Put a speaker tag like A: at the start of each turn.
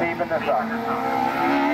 A: keeping the sucker.